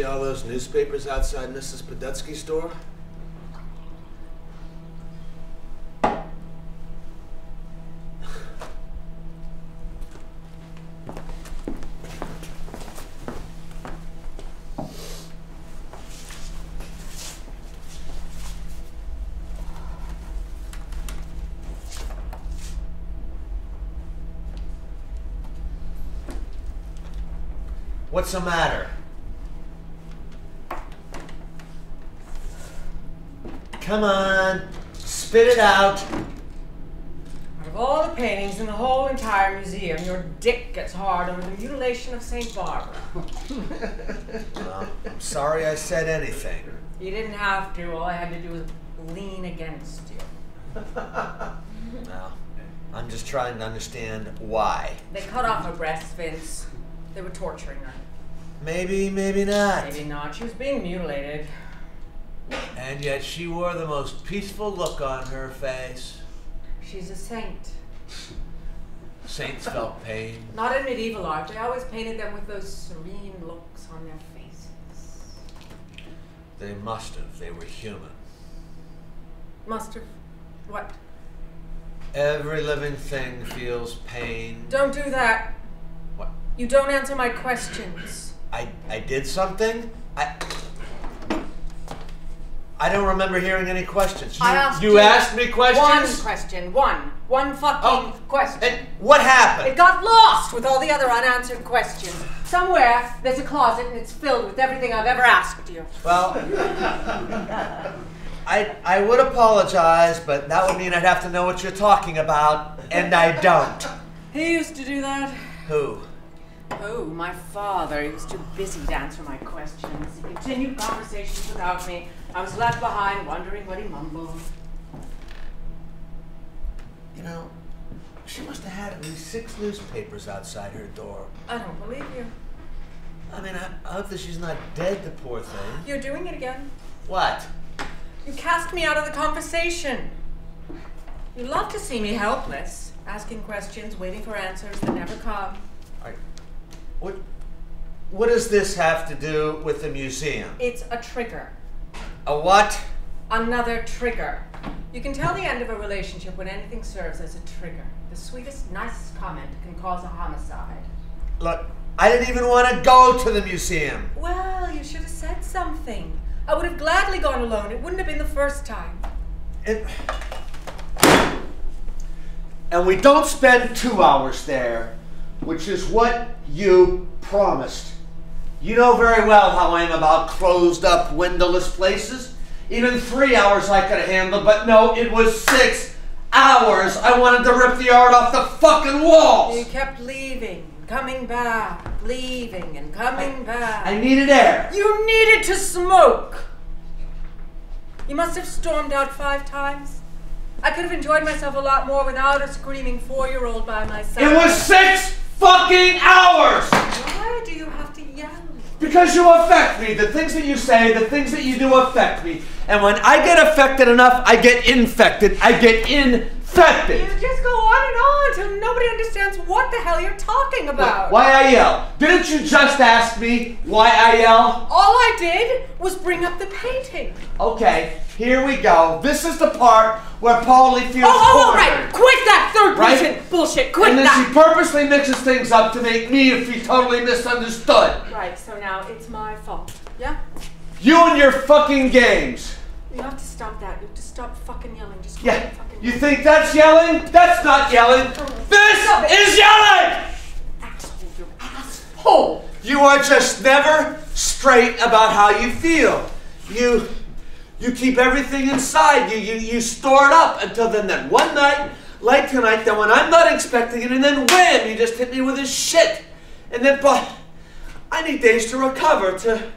see all those newspapers outside Mrs. Podutsky's store? What's the matter? Come on, spit it out. Out of all the paintings in the whole entire museum, your dick gets hard over the mutilation of St. Barbara. Well, I'm sorry I said anything. You didn't have to. All I had to do was lean against you. Well, I'm just trying to understand why. They cut off her breasts, Vince. They were torturing her. Maybe, maybe not. Maybe not. She was being mutilated. And yet she wore the most peaceful look on her face. She's a saint. Saints felt pain. Not in medieval art. They always painted them with those serene looks on their faces. They must have. They were human. Must have. What? Every living thing feels pain. Don't do that. What? You don't answer my questions. I, I did something? I. I don't remember hearing any questions. You, I asked you you asked me questions? One question. One. One fucking Oh, question. And what happened? It got lost with all the other unanswered questions. Somewhere there's a closet and it's filled with everything I've ever asked you. Well, I I would apologize, but that would mean I'd have to know what you're talking about, and I don't. He used to do that. Who? Oh, my father. He was too busy to answer my questions. He continued conversations without me. I was left behind wondering what he mumbled. You know, she must have had at least six newspapers outside her door. I don't believe you. I mean, I, I hope that she's not dead, the poor thing. You're doing it again. What? You cast me out of the conversation. You love to see me helpless, asking questions, waiting for answers that never come. What? What does this have to do with the museum? It's a trigger. A what? Another trigger. You can tell the end of a relationship when anything serves as a trigger. The sweetest, nicest comment can cause a homicide. Look, I didn't even want to go to the museum. Well, you should have said something. I would have gladly gone alone. It wouldn't have been the first time. And, and we don't spend two hours there, which is what you promised. You know very well how I am about closed up, windowless places. Even three hours I could have handled, but no, it was six hours. I wanted to rip the art off the fucking walls. You kept leaving, coming back, leaving, and coming back. I needed air. You needed to smoke! You must have stormed out five times. I could have enjoyed myself a lot more without a screaming four year old by my side. It was six fucking hours! Why do you have to yell? Because you affect me. The things that you say, the things that you do affect me. And when I get affected enough, I get infected. I get You just go on and on till nobody understands what the hell you're talking about. Why I yell? Didn't you just ask me why I yell? All I did was bring up the painting. Okay, here we go. This is the part where Paulie feels Oh, oh, all right. Quit that third Right? person bullshit. Quit that. And then that. she purposely mixes things up to make me feel totally misunderstood. Right, so now it's my fault. Yeah? You and your fucking games. You have to stop that. You have to stop fucking yelling. Just Yeah, you think that's yelling? That's not yelling. This is yelling! asshole, you asshole. You are just never straight about how you feel. You you keep everything inside. You you, you store it up until then that one night, like tonight, then when I'm not expecting it, and then wham, you just hit me with this shit. And then but I need days to recover, to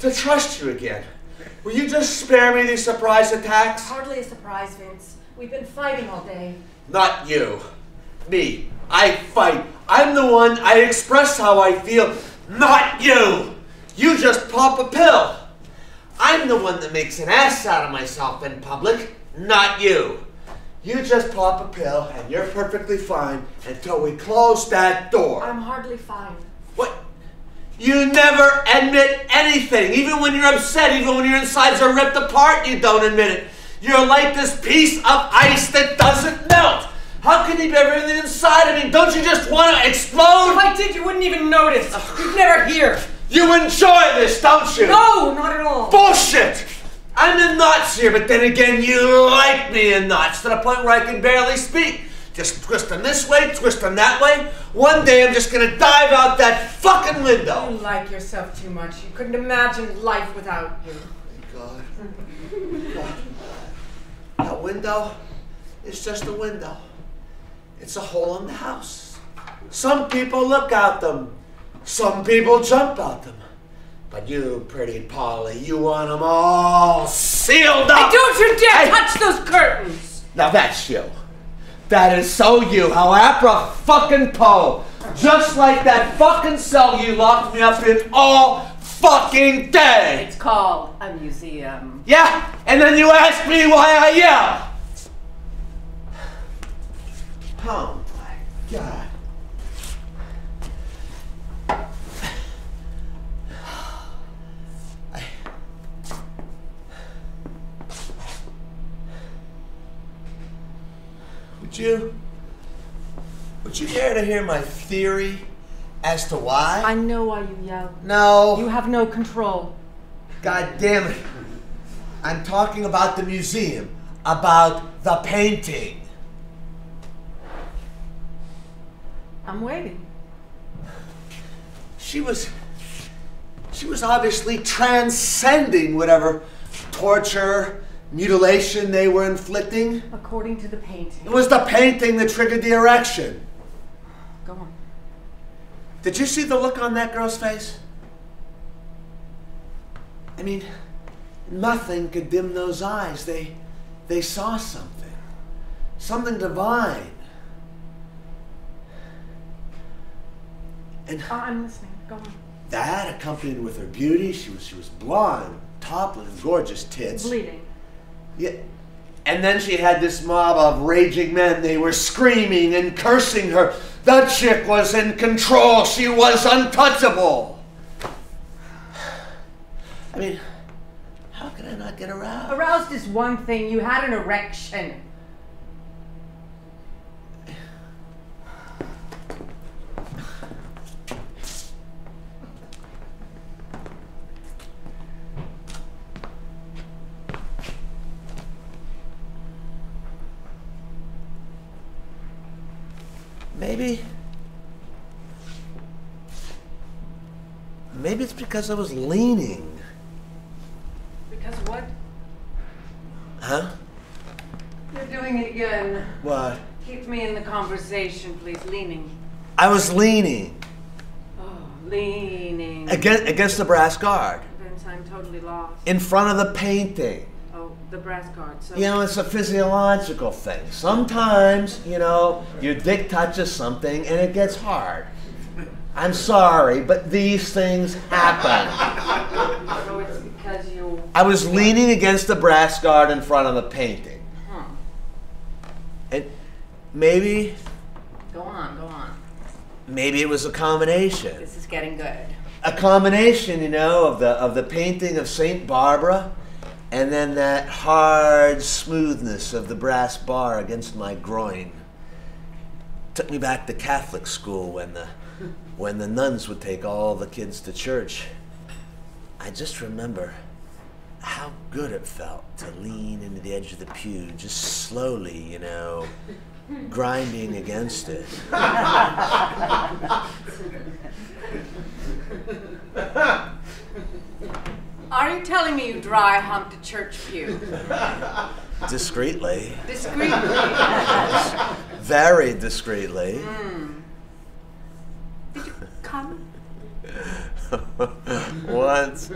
to trust you again. Will you just spare me these surprise attacks? Hardly a surprise, Vince. We've been fighting all day. Not you. Me. I fight. I'm the one. I express how I feel. Not you. You just pop a pill. I'm the one that makes an ass out of myself in public. Not you. You just pop a pill and you're perfectly fine until we close that door. I'm hardly fine. What? You never admit anything. Even when you're upset, even when your insides are ripped apart, you don't admit it. You're like this piece of ice that doesn't melt. How can you be everything inside? I mean, don't you just want to explode? If I did, you wouldn't even notice. You'd never hear. You enjoy this, don't you? No, not at all. Bullshit! I'm in knots here, but then again, you like me in knots to the point where I can barely speak. Just twist them this way, twist them that way. One day I'm just gonna dive out that fucking window. You like yourself too much. You couldn't imagine life without you. Oh God. God. That window is just a window. It's a hole in the house. Some people look out them. Some people jump out them. But you, pretty Polly, you want them all sealed up. Hey, don't you dare touch those curtains! Now that's you. That is so you. How apra fucking po. Just like that fucking cell you locked me up in all fucking day. It's called a museum. Yeah, and then you ask me why I yell. Oh my god. I- Would you would you care to hear my theory as to why? I know why you yell. no. You have no control. God damn it. I'm talking about the museum, about the painting. I'm waiting. She was she was obviously transcending whatever torture, mutilation they were inflicting. According to the painting. It was the painting that triggered the erection. Go on. Did you see the look on that girl's face? I mean, nothing could dim those eyes. They they saw something. Something divine. And Oh, I'm listening. Go on. that accompanied with her beauty, she was she was blonde, topless, gorgeous tits. Bleeding. Yeah. And then she had this mob of raging men. They were screaming and cursing her. The chick was in control. She was untouchable. I mean, I not get aroused? Aroused is one thing. You had an erection. Maybe. Maybe it's because I was leaning. Because what? Huh? You're What? Keep me in the conversation, please. Leaning. I was leaning Oh, leaning. against, against the brass guard Vince, I'm totally lost. in front of the painting. Oh, the brass guard. So You know, it's a physiological thing. Sometimes, you know, your dick touches something and it gets hard. I'm sorry, but these things happen. So it's because you. I was leaning against the brass guard in front of the painting. Maybe, Go on, go on. maybe it was a combination. This is getting good. A combination, you know, of the of the painting of Saint Barbara and then that hard smoothness of the brass bar against my groin. Took me back to Catholic school when the when the nuns would take all the kids to church. I just remember how good it felt to lean into the edge of the pew, just slowly, you know, grinding against it. Are you telling me you dry humped a church pew? Discreetly, Discreetly. very discreetly. Hmm. Did you come? Once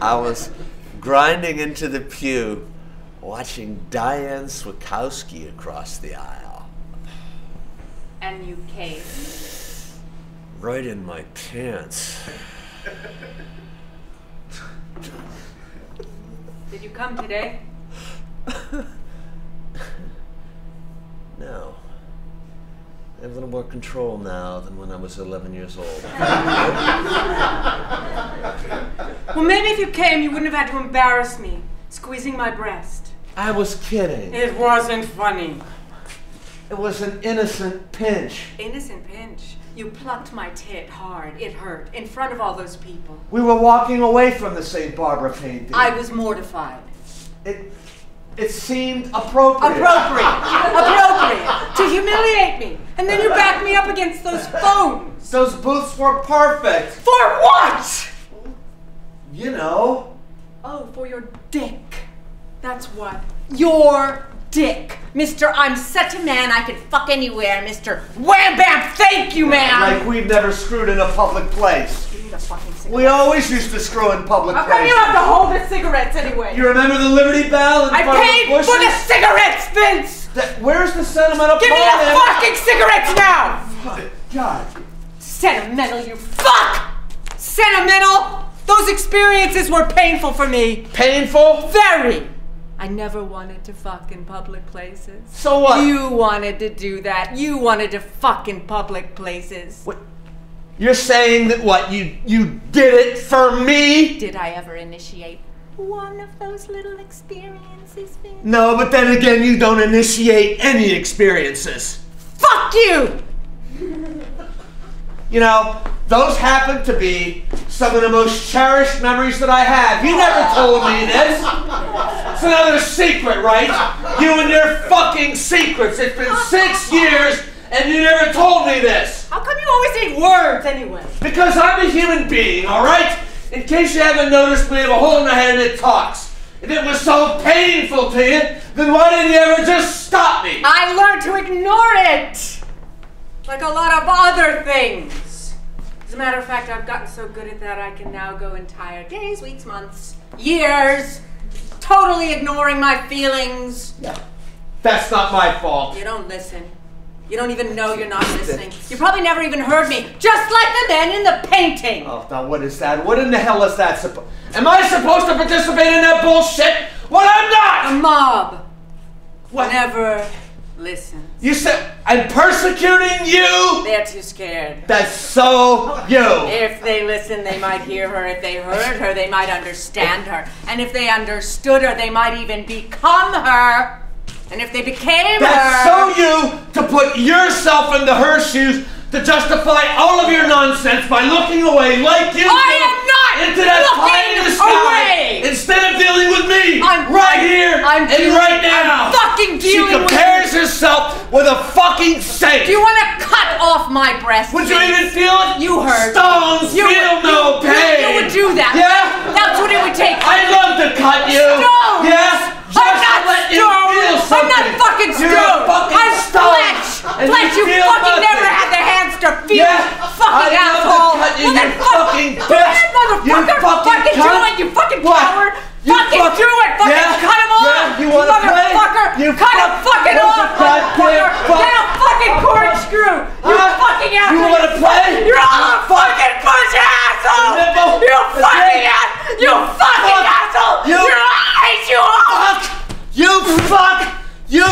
I was grinding into the pew watching Diane Swakowski across the aisle. And you came. Right in my pants. Did you come today? No. I have a little more control now than when I was 11 years old. Well, maybe if you came, you wouldn't have had to embarrass me, squeezing my breast. I was kidding. It wasn't funny. It was an innocent pinch. Innocent pinch. You plucked my tit hard. It hurt in front of all those people. We were walking away from the St. Barbara painting. I was mortified. It, it seemed appropriate. Appropriate. Appropriate. To humiliate me. And then you backed me up against those phones. Those booths were perfect. For what? You know. Oh, for your dick. That's what. Your dick. Mr. I'm such a man I could fuck anywhere, Mr. Wham Bam, thank you, man! Like we've never screwed in a public place. Give me the fucking cigarette. We always used to screw in public How come you have to hold the cigarettes anyway? You remember the Liberty Bell I paid the for the cigarettes, Vince! That- where's the sentimental Give me the in- fucking cigarettes now! God. Sentimental, you fuck! Sentimental? Those experiences were painful for me. Painful? Very! I never wanted to fuck in public places. So what? You wanted to do that. You wanted to fuck in public places. What? You're saying that what? You you did it for me? Did I ever initiate one of those little experiences, Vince? No, but then again, you don't initiate any experiences. Fuck you! You know, those happen to be some of the most cherished memories that I have. You never told me this. It's another secret, right? You and your fucking secrets. It's been six years and you never told me this. How come you always need words anyway? Because I'm a human being, alright? In case you haven't noticed, we have a hole in the head and it talks. If it was so painful to you, then why didn't you ever just stop me? I learned to ignore it! Like a lot of other things. As a matter of fact, I've gotten so good at that I can now go entire days, weeks, months, years, totally ignoring my feelings. No, That's not my fault. You don't listen. You don't even know you're not listening. You probably never even heard me, just like the man in the painting. Oh, now what is that? What in the hell is that supposed? Am I supposed to participate in that bullshit? Well, I'm not! A mob What? never listens. You said I'm persecuting you? They're too scared. That's so you. If they listen, they might hear her. If they heard her, they might understand her. And if they understood her, they might even become her. And if they became That's her. That's so you to put yourself into her shoes to justify all of your nonsense by looking away like you I did am into that pie in the sky away. instead of dealing with me I'm- right here I'm and dealing- right now. I'm fucking dealing She with compares herself with a fucking saint. Do you want to cut off my breast? Would you even feel it? You heard. Stones You feel would- no you- pain. You would do that. Yeah? That's what it would take. I'd love to cut you. Stones! Yes? Just I'm not to let you stone. feel I'm not fucking You're stone. a fucking I'm stone. flesh. And flesh. You, feel fucking nothing. never had the hands to feel. Yeah, Fucking I'd love to asshole. cut you, well, you then fucking fuck- bitch. Go ahead, You motherfucker. fucking do cunt. it. You fucking What? coward. You fucking fuck- do it. Fucking Yeah? cut him off. Yeah, you wanna play? motherfucker. You cut fuck- fucking off. the motherfucker. fuck? Get a fucking corkscrew. You Huh? fucking asshole. You wanna play? You're all a fucking assholes. Nipple. You fucking ass. You fucking Fuck. asshole. You- You're I hate you all. Fuck! You fuck! You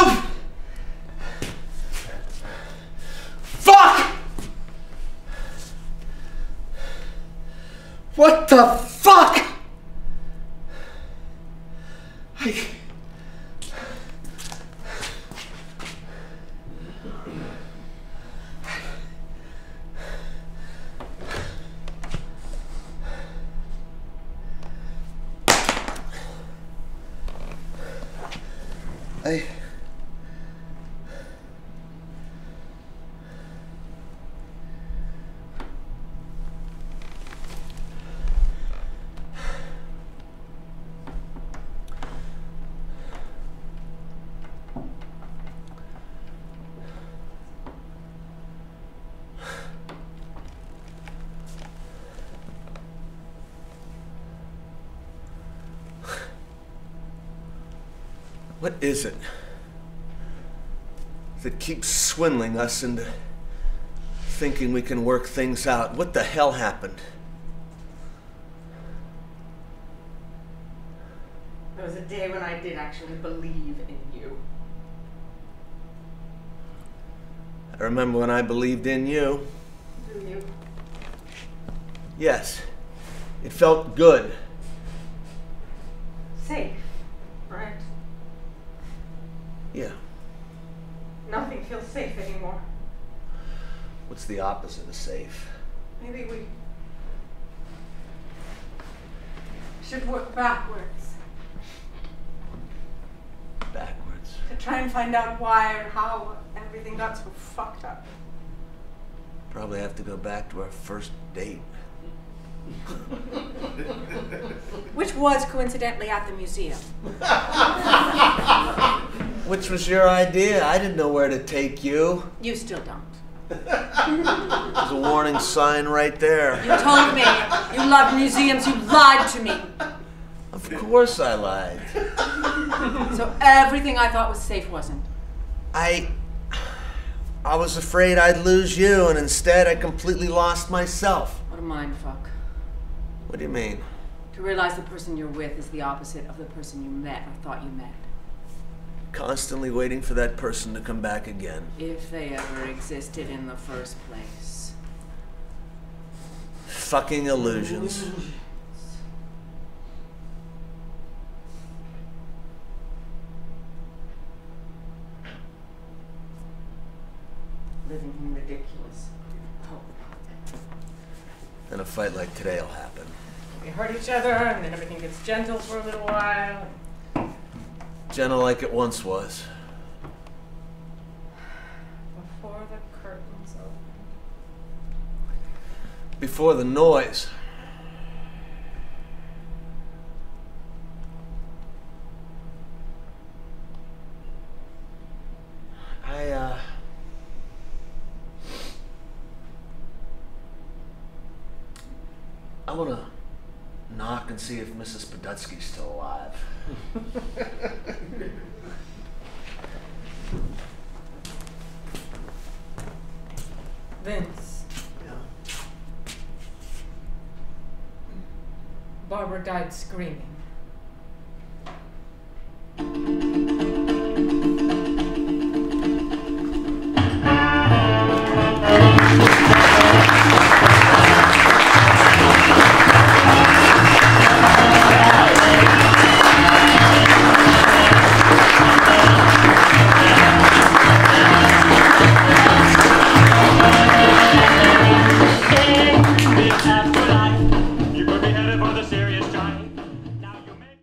fuck! What the fuck? What is it that keeps swindling us into thinking we can work things out? What the hell happened? There was a day when I did actually believe in you. I remember when I believed in you. Do you? Yes. It felt good. What's the opposite of safe? Maybe we should work backwards Backwards. to try and find out why or how everything got so fucked up. Probably have to go back to our first date. Which was coincidentally at the museum. Which was your idea? I didn't know where to take you. You still don't. There's a warning sign right there. You told me you loved museums. You lied to me. Of course I lied. So everything I thought was safe wasn't. I. I was afraid I'd lose you, and instead I completely lost myself. What a mind fuck. What do you mean? To realize the person you're with is the opposite of the person you met or thought you met. Constantly waiting for that person to come back again. If they ever existed in the first place. Fucking illusions. Living in ridiculous hope. And a fight like today will happen. We hurt each other, and then everything gets gentle for a little while. Gentle like it once was. Before the curtains open. Before the noise. I, uh. I want to knock and see if Mrs. Podutsky's still alive. Vince. Barbara died screaming.